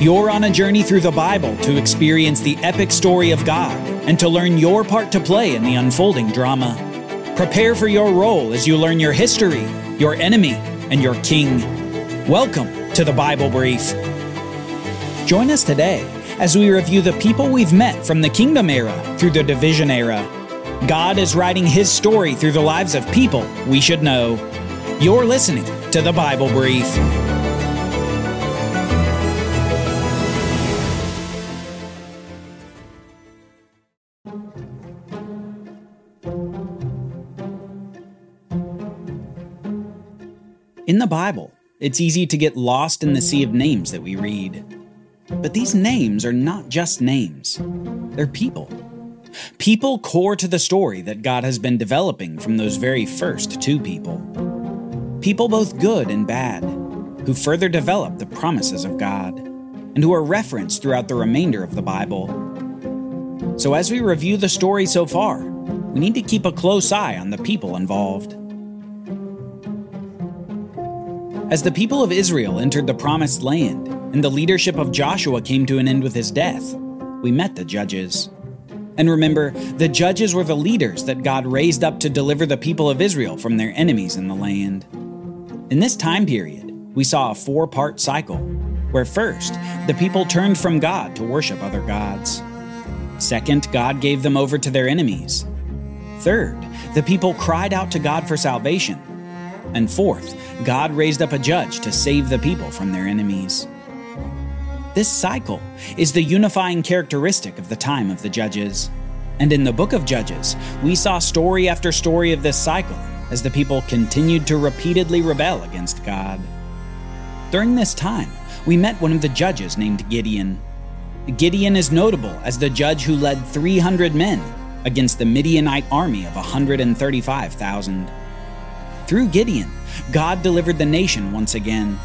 You're on a journey through the Bible to experience the epic story of God and to learn your part to play in the unfolding drama. Prepare for your role as you learn your history, your enemy, and your king. Welcome to the Bible Brief. Join us today as we review the people we've met from the Kingdom era through the Division era. God is writing His story through the lives of people we should know. You're listening to the Bible Brief. In the Bible, it's easy to get lost in the sea of names that we read. But these names are not just names, they're people. People core to the story that God has been developing from those very first two people. People both good and bad, who further develop the promises of God, and who are referenced throughout the remainder of the Bible. So, as we review the story so far, we need to keep a close eye on the people involved. As the people of Israel entered the Promised Land, and the leadership of Joshua came to an end with his death, we met the judges. And remember, the judges were the leaders that God raised up to deliver the people of Israel from their enemies in the land. In this time period, we saw a four part cycle, where first, the people turned from God to worship other gods. Second, God gave them over to their enemies. Third, the people cried out to God for salvation. And fourth, God raised up a judge to save the people from their enemies. This cycle is the unifying characteristic of the time of the Judges. And in the book of Judges, we saw story after story of this cycle as the people continued to repeatedly rebel against God. During this time, we met one of the judges named Gideon. Gideon is notable as the judge who led 300 men against the Midianite army of 135,000. Through Gideon, God delivered the nation once again,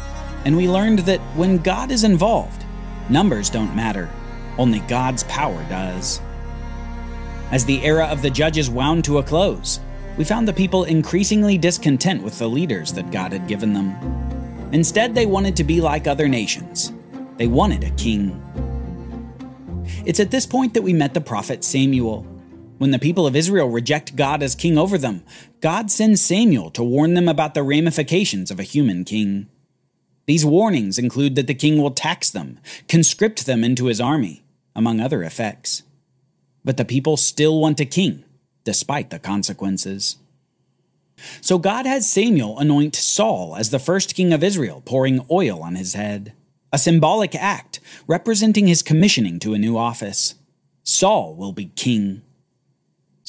and we learned that when God is involved, numbers don't matter, only God's power does. As the era of the judges wound to a close, we found the people increasingly discontent with the leaders that God had given them. Instead, they wanted to be like other nations. They wanted a king. It's at this point that we met the prophet Samuel. When the people of Israel reject God as king over them, God sends Samuel to warn them about the ramifications of a human king. These warnings include that the king will tax them, conscript them into his army, among other effects. But the people still want a king, despite the consequences. So God has Samuel anoint Saul as the first king of Israel, pouring oil on his head, a symbolic act representing his commissioning to a new office. Saul will be king.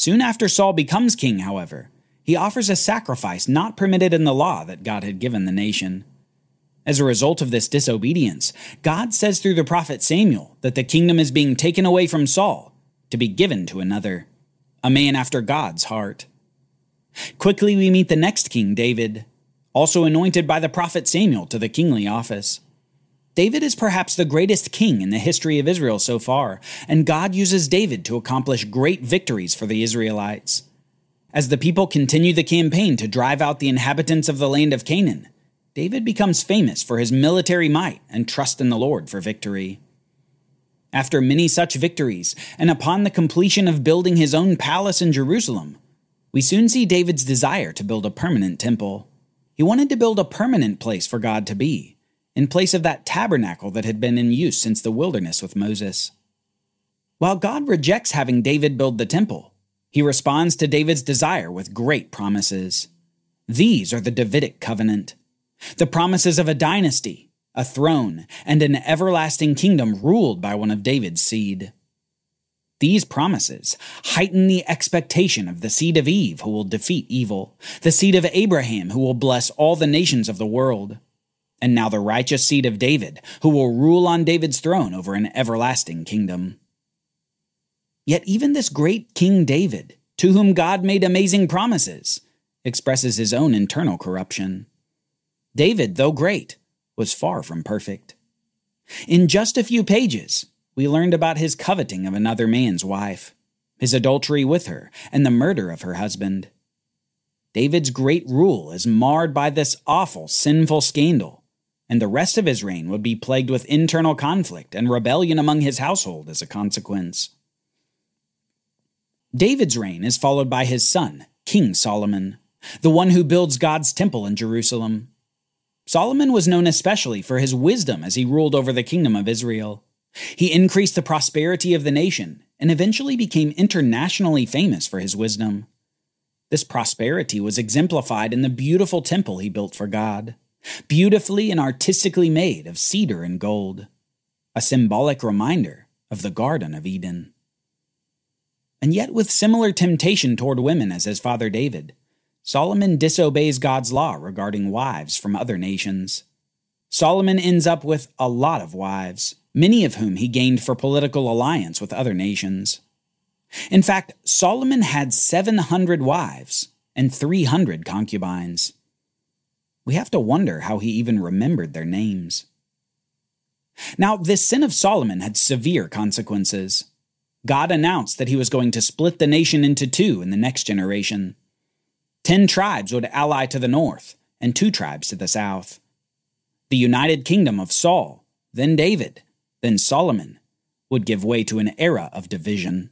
Soon after Saul becomes king, however, he offers a sacrifice not permitted in the law that God had given the nation. As a result of this disobedience, God says through the prophet Samuel that the kingdom is being taken away from Saul to be given to another, a man after God's heart. Quickly, we meet the next king, David, also anointed by the prophet Samuel to the kingly office. David is perhaps the greatest king in the history of Israel so far, and God uses David to accomplish great victories for the Israelites. As the people continue the campaign to drive out the inhabitants of the land of Canaan, David becomes famous for his military might and trust in the Lord for victory. After many such victories, and upon the completion of building his own palace in Jerusalem, we soon see David's desire to build a permanent temple. He wanted to build a permanent place for God to be in place of that tabernacle that had been in use since the wilderness with Moses. While God rejects having David build the temple, he responds to David's desire with great promises. These are the Davidic covenant the promises of a dynasty, a throne, and an everlasting kingdom ruled by one of David's seed. These promises heighten the expectation of the seed of Eve who will defeat evil, the seed of Abraham who will bless all the nations of the world, and now the righteous seed of David, who will rule on David's throne over an everlasting kingdom. Yet even this great King David, to whom God made amazing promises, expresses his own internal corruption. David, though great, was far from perfect. In just a few pages, we learned about his coveting of another man's wife, his adultery with her, and the murder of her husband. David's great rule is marred by this awful, sinful scandal and the rest of his reign would be plagued with internal conflict and rebellion among his household as a consequence. David's reign is followed by his son, King Solomon, the one who builds God's temple in Jerusalem. Solomon was known especially for his wisdom as he ruled over the kingdom of Israel. He increased the prosperity of the nation and eventually became internationally famous for his wisdom. This prosperity was exemplified in the beautiful temple he built for God, beautifully and artistically made of cedar and gold, a symbolic reminder of the Garden of Eden. And yet, with similar temptation toward women as his father David, Solomon disobeys God's law regarding wives from other nations. Solomon ends up with a lot of wives, many of whom he gained for political alliance with other nations. In fact, Solomon had 700 wives and 300 concubines. We have to wonder how he even remembered their names. Now, this sin of Solomon had severe consequences. God announced that he was going to split the nation into two in the next generation. Ten tribes would ally to the north, and two tribes to the south. The united kingdom of Saul, then David, then Solomon, would give way to an era of division.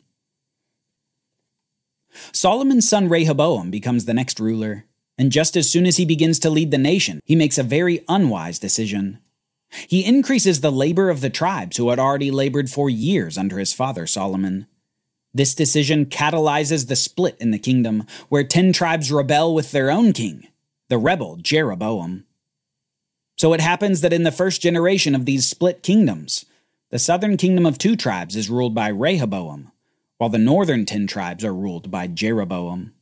Solomon's son Rehoboam becomes the next ruler, and just as soon as he begins to lead the nation, he makes a very unwise decision. He increases the labor of the tribes who had already labored for years under his father Solomon. This decision catalyzes the split in the kingdom, where ten tribes rebel with their own king, the rebel Jeroboam. So it happens that in the first generation of these split kingdoms, the southern kingdom of two tribes is ruled by Rehoboam, while the northern ten tribes are ruled by Jeroboam.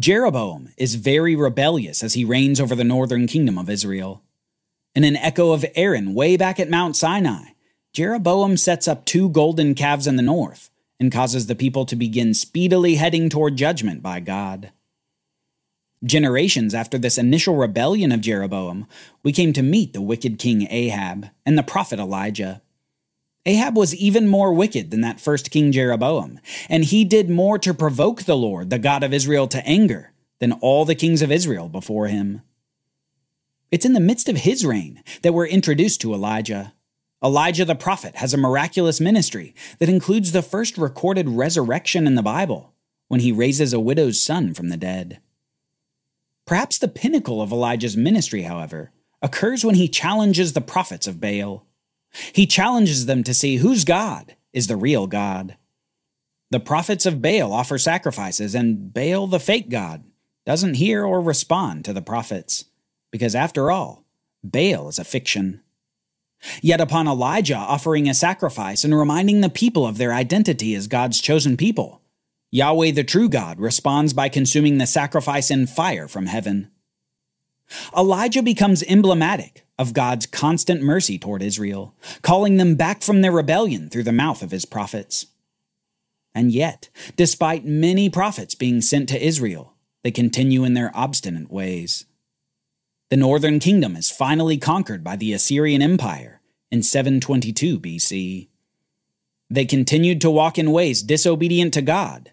Jeroboam is very rebellious as he reigns over the northern kingdom of Israel. In an echo of Aaron way back at Mount Sinai, Jeroboam sets up two golden calves in the north and causes the people to begin speedily heading toward judgment by God. Generations after this initial rebellion of Jeroboam, we came to meet the wicked king Ahab and the prophet Elijah. Ahab was even more wicked than that first king Jeroboam, and he did more to provoke the Lord, the God of Israel, to anger than all the kings of Israel before him. It's in the midst of his reign that we're introduced to Elijah. Elijah the prophet has a miraculous ministry that includes the first recorded resurrection in the Bible when he raises a widow's son from the dead. Perhaps the pinnacle of Elijah's ministry, however, occurs when he challenges the prophets of Baal. He challenges them to see whose God is the real God. The prophets of Baal offer sacrifices, and Baal, the fake God, doesn't hear or respond to the prophets, because after all, Baal is a fiction. Yet upon Elijah offering a sacrifice and reminding the people of their identity as God's chosen people, Yahweh the true God responds by consuming the sacrifice in fire from heaven. Elijah becomes emblematic of God's constant mercy toward Israel, calling them back from their rebellion through the mouth of his prophets. And yet, despite many prophets being sent to Israel, they continue in their obstinate ways. The northern kingdom is finally conquered by the Assyrian Empire in 722 BC. They continued to walk in ways disobedient to God,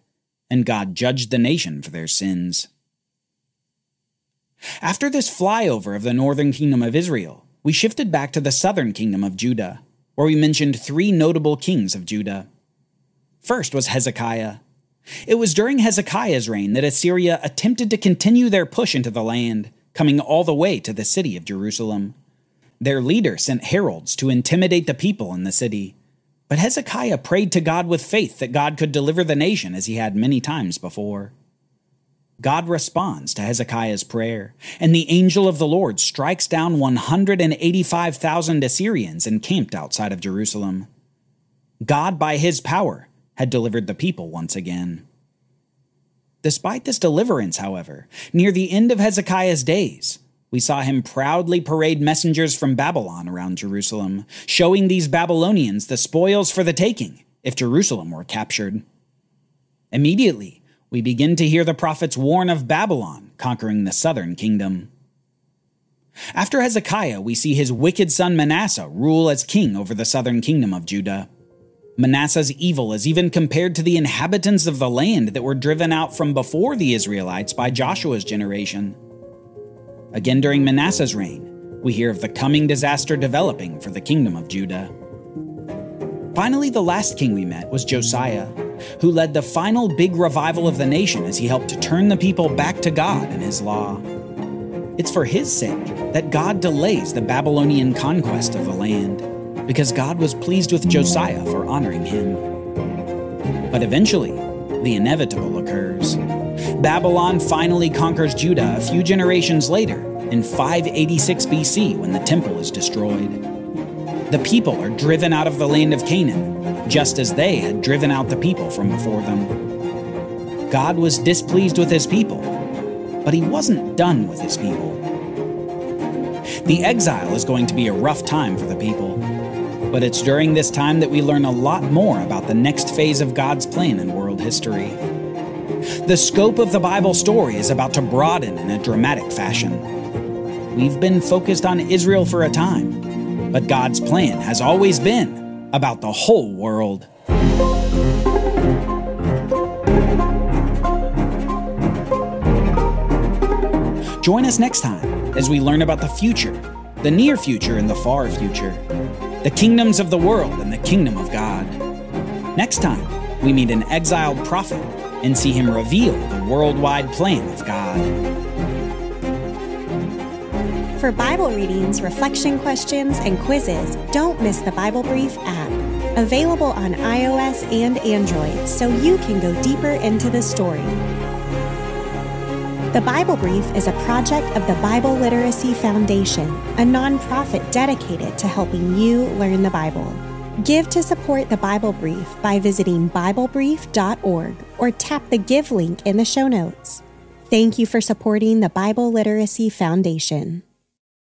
and God judged the nation for their sins. After this flyover of the northern kingdom of Israel, we shifted back to the southern kingdom of Judah, where we mentioned three notable kings of Judah. First was Hezekiah. It was during Hezekiah's reign that Assyria attempted to continue their push into the land coming all the way to the city of Jerusalem. Their leader sent heralds to intimidate the people in the city. But Hezekiah prayed to God with faith that God could deliver the nation as he had many times before. God responds to Hezekiah's prayer, and the angel of the Lord strikes down 185,000 Assyrians encamped outside of Jerusalem. God, by his power, had delivered the people once again. Despite this deliverance, however, near the end of Hezekiah's days, we saw him proudly parade messengers from Babylon around Jerusalem, showing these Babylonians the spoils for the taking if Jerusalem were captured. Immediately, we begin to hear the prophets warn of Babylon conquering the southern kingdom. After Hezekiah, we see his wicked son Manasseh rule as king over the southern kingdom of Judah. Manasseh's evil is even compared to the inhabitants of the land that were driven out from before the Israelites by Joshua's generation. Again, during Manasseh's reign, we hear of the coming disaster developing for the kingdom of Judah. Finally, the last king we met was Josiah, who led the final big revival of the nation as he helped to turn the people back to God and his law. It's for his sake that God delays the Babylonian conquest of the land, because God was pleased with Josiah for honoring him. But eventually, the inevitable occurs. Babylon finally conquers Judah a few generations later, in 586 BC, when the temple is destroyed. The people are driven out of the land of Canaan, just as they had driven out the people from before them. God was displeased with his people, but he wasn't done with his people. The exile is going to be a rough time for the people, but it's during this time that we learn a lot more about the next phase of God's plan in world history. The scope of the Bible story is about to broaden in a dramatic fashion. We've been focused on Israel for a time, but God's plan has always been about the whole world. Join us next time as we learn about the future, the near future and the far future, the kingdoms of the world and the kingdom of God. Next time, we meet an exiled prophet and see him reveal the worldwide plan of God. For Bible readings, reflection questions, and quizzes, don't miss the Bible Brief app. Available on iOS and Android so you can go deeper into the story. The Bible Brief is a project of the Bible Literacy Foundation, a nonprofit dedicated to helping you learn the Bible. Give to support the Bible Brief by visiting BibleBrief.org or tap the Give link in the show notes. Thank you for supporting the Bible Literacy Foundation.